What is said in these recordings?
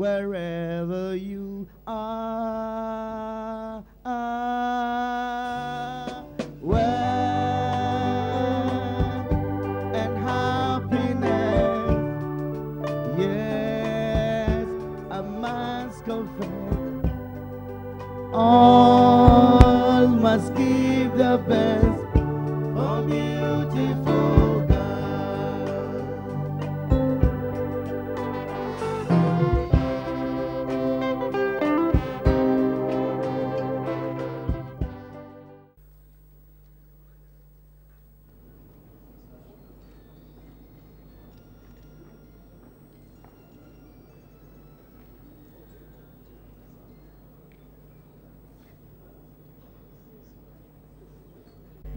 wherever you are. And happiness, yes, a man's confess. All must give the best.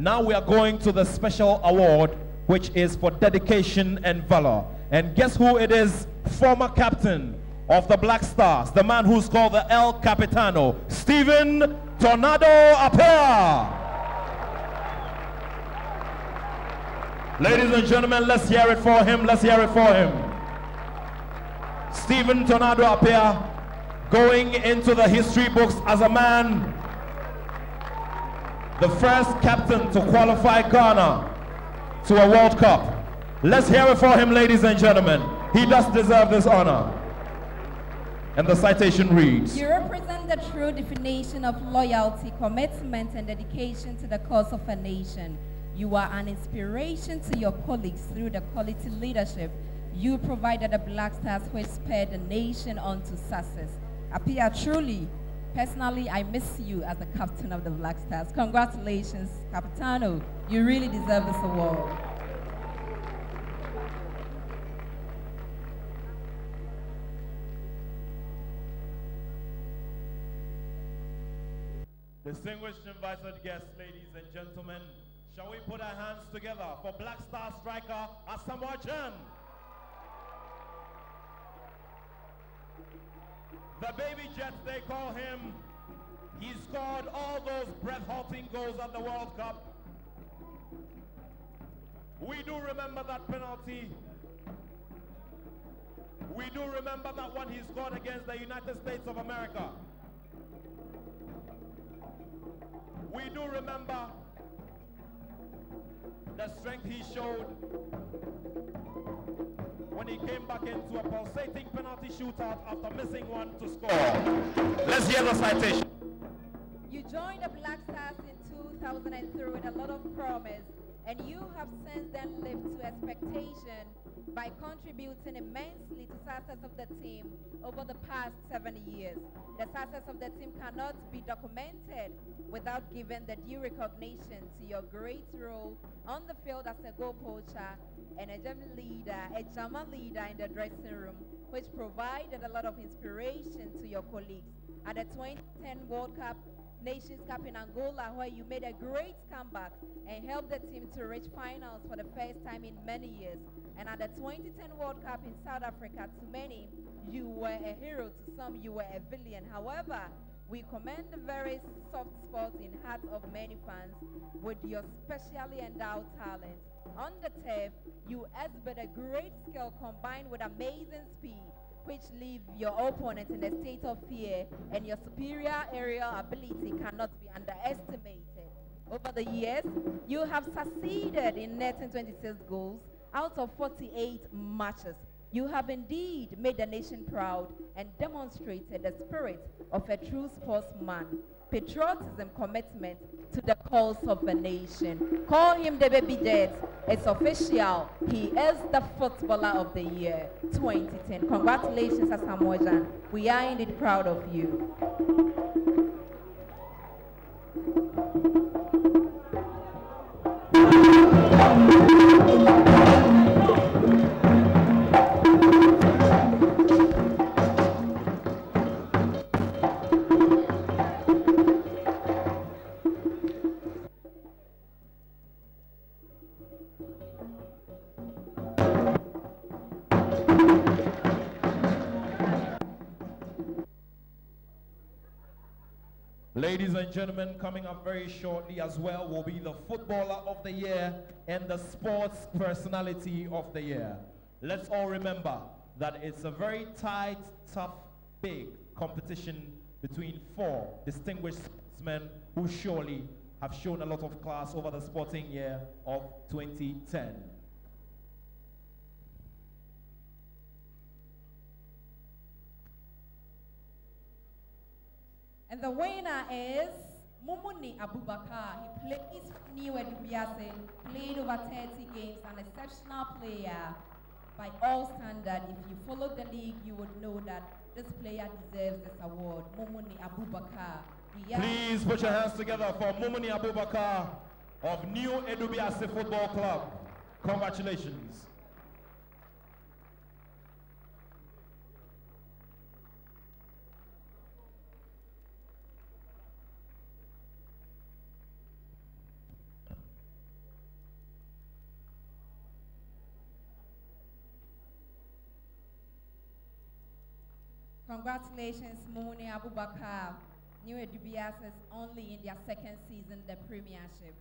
Now we are going to the special award, which is for dedication and valor. And guess who it is? Former captain of the Black Stars, the man who's called the El Capitano, Stephen Tornado Appiah. Ladies and gentlemen, let's hear it for him. Let's hear it for him. Stephen Tornado Appiah going into the history books as a man the first captain to qualify Ghana to a World Cup. Let's hear it for him, ladies and gentlemen. He does deserve this honor. And the citation reads You represent the true definition of loyalty, commitment, and dedication to the cause of a nation. You are an inspiration to your colleagues through the quality leadership you provided the Black Stars, which spurred the nation onto success. Appiah, truly, personally, I miss you as the captain of the Black Stars. Congratulations, Capitano. You really deserve this award. Distinguished invited guests, ladies and gentlemen, shall we put our hands together for Black Star striker Asamoah Gyan? The baby jet, they call him. He scored all those breath-halting goals at the World Cup. We do remember that penalty. We do remember that one he scored against the United States of America. We do remember the strength he showed when he came back into a pulsating penalty shootout after missing one to score. Let's hear the citation. You joined the Black Stars in 2003 with a lot of promise, and you have since then lived to expectation by contributing immensely to success of the team over the past seven years. The success of the team cannot be documented without giving the due recognition to your great role on the field as a goal poacher and a gem leader, a German leader in the dressing room, which provided a lot of inspiration to your colleagues. At the 2010 World Cup Nations Cup in Angola, where you made a great comeback and helped the team to reach finals for the first time in many years. And at the 2010 World Cup in South Africa, to many, you were a hero. To some, you were a villain. However, we commend the very soft spot in hearts of many fans with your specially endowed talent. On the turf, you exhibit a great skill combined with amazing speed which leave your opponent in a state of fear and your superior aerial ability cannot be underestimated. Over the years, you have succeeded in netting 26 goals out of 48 matches. You have indeed made the nation proud and demonstrated the spirit of a true sportsman, patriotism, commitment to the cause of the nation. Call him the baby jet. It's official. He is the footballer of the year 2010. Congratulations, Asamoah. We are indeed proud of you. Ladies and gentlemen, coming up very shortly as well will be the Footballer of the Year and the Sports Personality of the Year. Let's all remember that it's a very tight, tough big competition between four distinguished sportsmen who surely have shown a lot of class over the sporting year of 2010. And the winner is Mumuni Abubakar. He plays New Edubiase, played over 30 games, an exceptional player by all standards. If you follow the league, you would know that this player deserves this award. Mumuni Abubakar. Please put your hands together for Mumuni Abubakar of New Edubiase Football Club. Congratulations. Congratulations, Mumuni Abubakar. New Edubiase is only in their second season, the Premiership.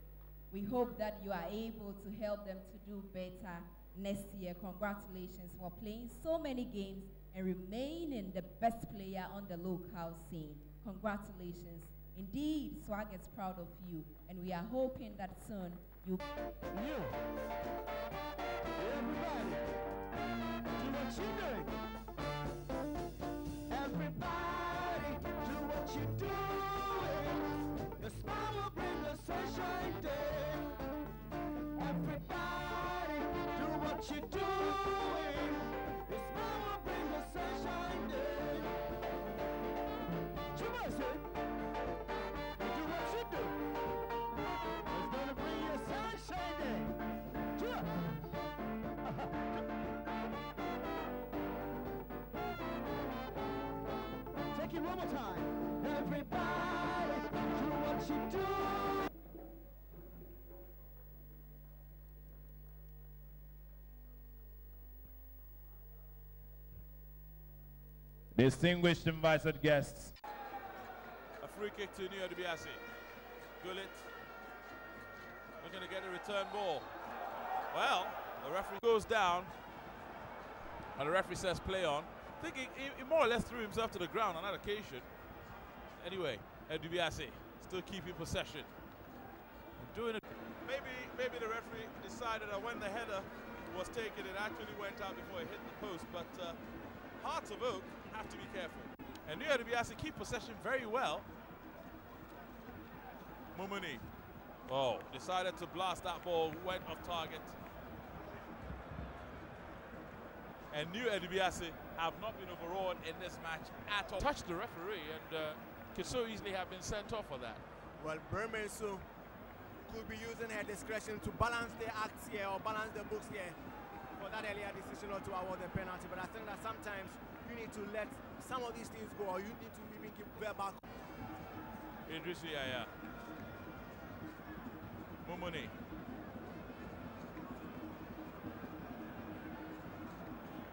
We hope that you are able to help them to do better next year. Congratulations for playing so many games and remaining the best player on the local scene. Congratulations. Indeed, SWAG is proud of you, and we are hoping that soon you You. Everybody. Everybody, do what you're doing. The smile will bring the sunshine day. Everybody, do what you're doing. Take it one more time. Everybody, do what you do. Distinguished invited guests. A free kick to New Edubiase. Gullit. We're going to get a return ball. Well, the referee goes down. And the referee says play on. I think he, he- more or less threw himself to the ground on that occasion. Anyway, Edubiase still keeping possession. And doing it. Maybe, maybe the referee decided that when the header was taken, it actually went out before it hit the post. But uh, Hearts of Oak have to be careful. And New Edubiase keep possession very well. Mumuni. Oh, decided to blast that ball, went off target. And New Edubiase have not been overawed in this match at all. Touched the referee and uh, could so easily have been sent off for that. Well, Burmensu could be using her discretion to balance the acts here or balance the books here for that earlier decision not to award the penalty. But I think that sometimes you need to let some of these things go or you need to even keep verbal. Idris Yaya. Mumuni.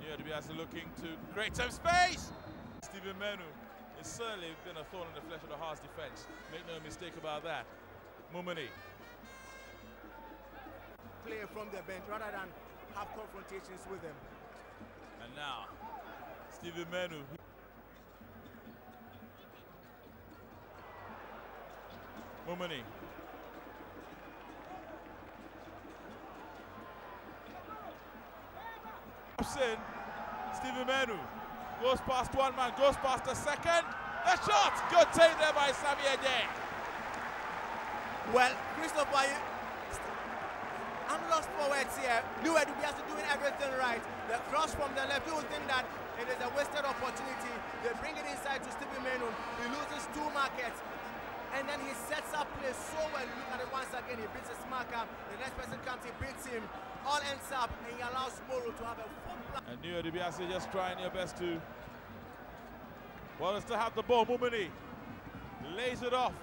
New Edubiase looking to create some space. Steven Menu is certainly been a thorn in the flesh of the Hearts defense. Make no mistake about that. Mumuni. play from the bench rather than have confrontations with them. And now, Steven Menu. Mumuni. in. Stephen Menu goes past one man, goes past the second. The shot! Good take there by Sammy Adjei. Well, Christopher, I'm lost for words here. New Edubiase doing everything right. The cross from the left, you think that it is a wasted opportunity. They bring it inside to Stevie Menon. He loses two markets. And then he sets up play so well. Look at it once again. He beats his marker. The next person comes, he beats him. All ends up, and he allows Moro to have a. And New Edubiase just trying your best to. Well, they still have the ball. Mumuni lays it off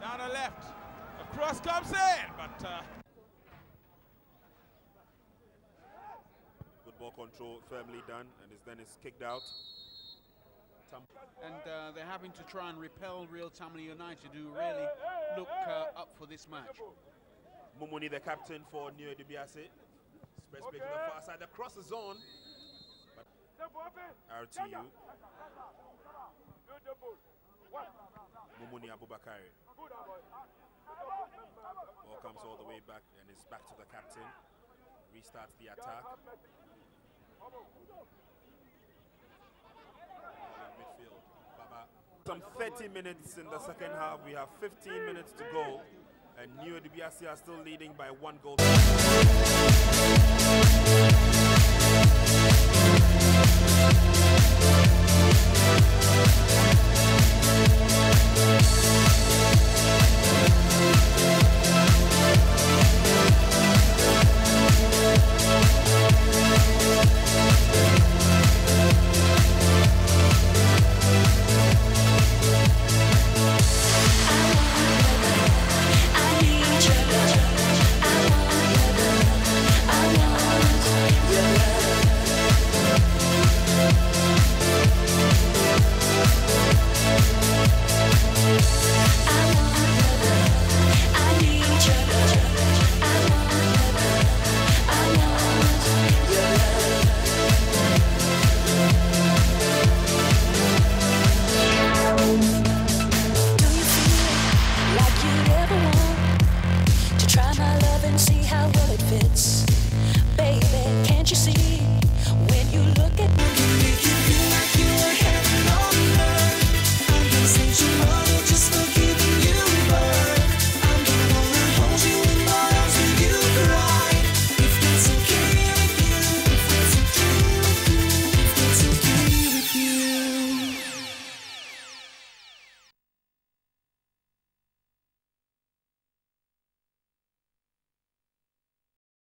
down the left. A cross comes in, but uh, Good ball control, firmly done, and it's, then it's kicked out. and uh, they're having to try and repel Real Tamale United, who really look uh, up for this match. Mumuni, the captain for New Edubiase. Spread space to the far side. The cross is on. But RTU Mumuni Abubakari. Ball comes all the way back and it's back to the captain. Restarts the attack. Midfield. Baba. Some 30 minutes in the second half. We have 15 minutes to go. And New Edubiase are still leading by one goal.